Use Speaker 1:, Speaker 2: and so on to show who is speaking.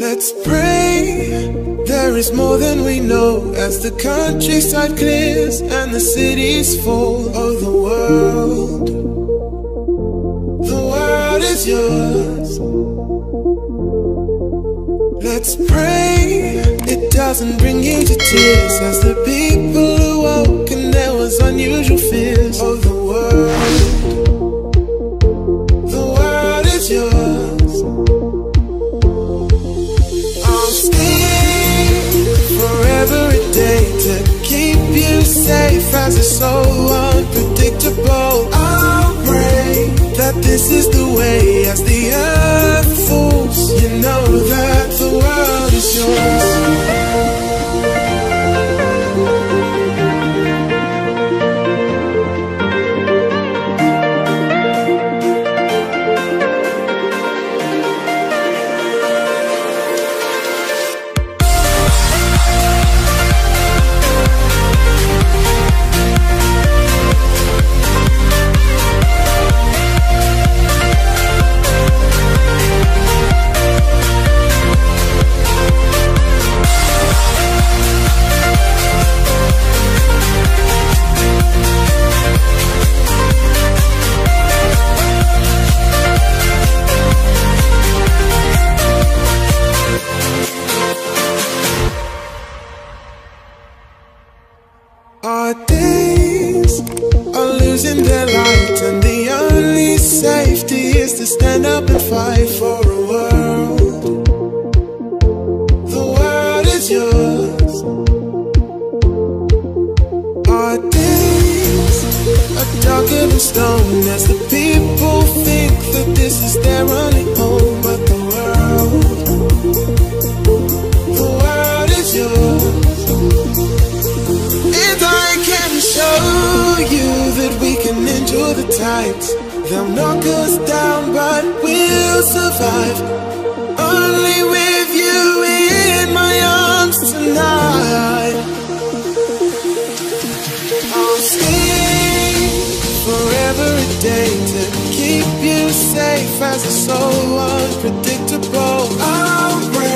Speaker 1: Let's pray there is more than we know as the countryside clears and the cities full of oh, the world. The world is yours. Let's pray it doesn't bring you to tears as the stand up and fight for a world. The world is yours. Our days are darker than stone as the people think that this is their only endure. They'll knock us down, but we'll survive. Only with you in my arms tonight. I'll stay for every day to keep you safe as it's so unpredictable. I'll pray